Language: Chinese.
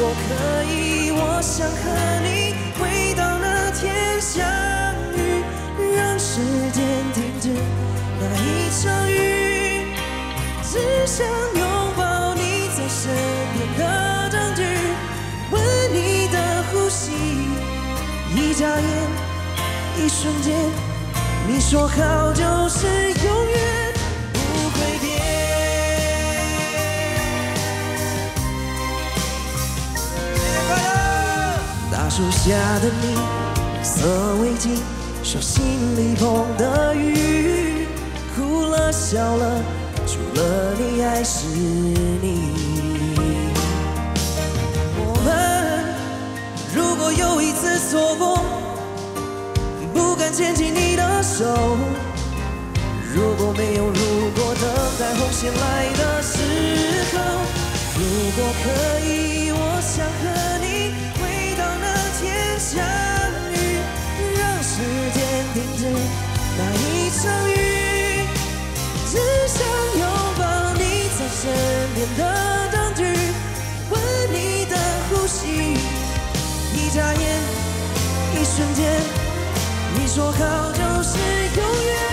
果可以，我想和你回到那天相遇，让时间停止那一场雨，只想拥抱你在身边的证据，闻你的呼吸，一眨眼，一瞬间，你说好就是永远。树下的你，色围巾，手心里捧的雨，哭了笑了，除了你还是你。我们如果有一次错过，不敢牵起你的手。如果没有如果，等待红线来的时候，如果可的证据，吻你的呼吸，一眨眼，一瞬间，你说好就是永远。